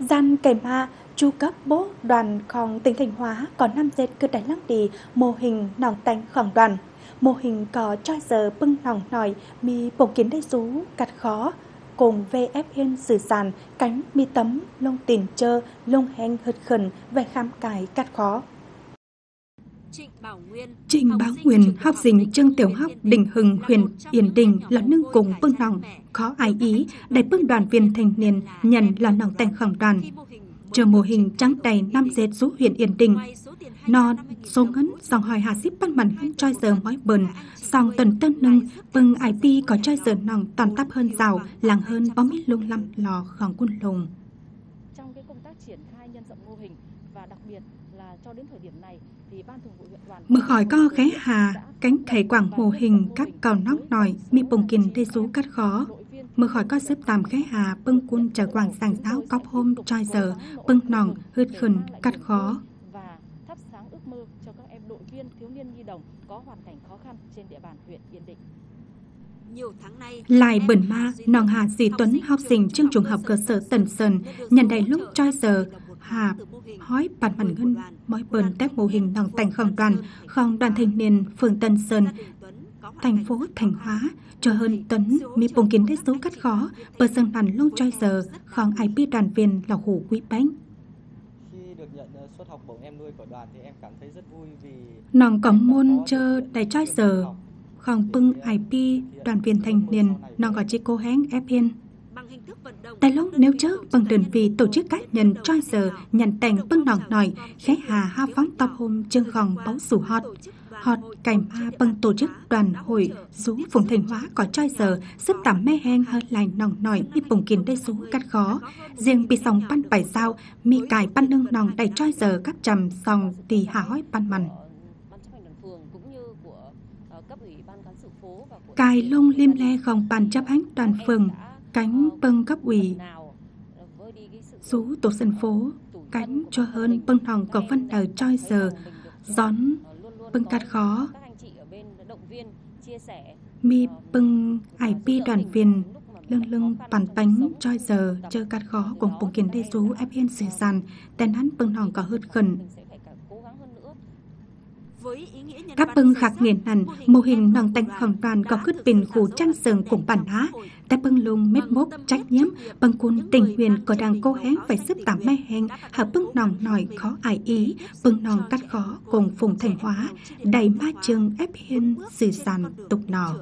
Gian kèm ma, chu cấp bố đoàn khong tỉnh Thành Hóa có năm dệt cứ đánh lăng đi mô hình nòng tánh khoảng đoàn. Mô hình có cho giờ bưng nòng nòi mi bổ kiến đầy rú cắt khó. Cùng VFN sử sàn cánh mi tấm lông tiền chơ lông hen hật khẩn về khám cài cắt khó. Trịnh Bảo Nguyên, học sinh trường tiểu học Đình Hưng, huyện Yên Đình là nâng cùng bưng nòng khó ai ý để bưng đoàn viên thanh niên nhận là nòng tanh khổng đoàn. Chờ mô hình trắng đầy năm dệt số huyện Yên Đình. Nó số ngấn dòng hỏi hà xíp bắt mặn hơn choi giờ mói bờn, song tần tân nâng bưng IP có choi giờ nòng toàn tắp hơn rào, làng hơn bóng mít lung lăm lò khỏng quân lùng. Trong cái công tác triển khai nhân rộng mô hình và đặc biệt là cho đến thời điểm này thì ban thường vụ huyện đoàn Mưa khỏi co ghé hà, cánh khẩy quảng mô hình các cầu nóc nòi, mi bồng kiền đê số cắt khó. Mưa khỏi có xếp tàm ghé hà, bưng quân trở quảng sàng giáo cóc hôm choi giờ, bưng nòng, hứt khẩn, cắt khó. và thắp sáng ước mơ cho các em đội viên thiếu niên nhi đồng có hoàn cảnh khó khăn trên địa bàn huyện Yên Định. Lại bẩn ma, nòng hà dì Tuấn, học sinh trường trung học cơ sở Tần Sơn, nhận đầy lúc choi giờ, hà hói bàn mặt ngân mỗi bờn tép mô hình nòng tành khổng đoàn, khòng đoàn thanh niên phường Tân Sơn, thành phố Thành Hóa, cho hơn tấn mi bùng kiến đế số cắt khó, bờ sân bàn lông choi giờ, khòng IP đoàn viên là hủ quý bánh. Ờ, suất học bổng em nuôi của đoàn thì em cảm thấy rất vui vì Nòng cổng môn chơ đầy choi giờ, khòng bưng IP đoàn viên thanh niên, nòng có chi cô hén ép yên. Tại lúc nếu chớ bằng đơn vị tổ chức cá nhân trai giờ nhận tành bưng nòng nòi, khé hà ha phóng tập hôm chương gòn bóng sủ hot. Hot cảnh ma bằng tổ chức đoàn hội rú phùng thành hóa có trai giờ sức tắm mê hen hơn lành nòng nòi mi bùng kiến đây rú cắt khó. Riêng bị sòng băn bảy sao, mi cài băn nương nòng đầy trai giờ cắt trầm sòng thì hà hói băn mặn. Cài lông liêm le gòng bàn chấp hành đoàn phường, cánh bưng cấp ủy, số rú tổ dân phố, cánh cho hơn bưng thòng có phân đời choi giờ, gión bưng cát khó. mi anh ải pi mi bưng đoàn viên lưng lưng bàn bánh choi giờ chơi cát khó cùng bùng kiến đê rú ép yên sử sàn tên hắn bưng thòng có hớt khẩn các bưng khắc nghiền nằn mô hình nòng tanh khổng đoàn có khứt bình khu trăng sừng cùng bản á. tại bưng lung mết mốc trách nhiễm bưng cun tình huyền có đang cố hén phải xếp tạm mê hèn hợp bưng nòng nòi khó ai ý bưng nòng cắt khó cùng phùng thành hóa đầy ma trường ép hiên sử sàn tục nọ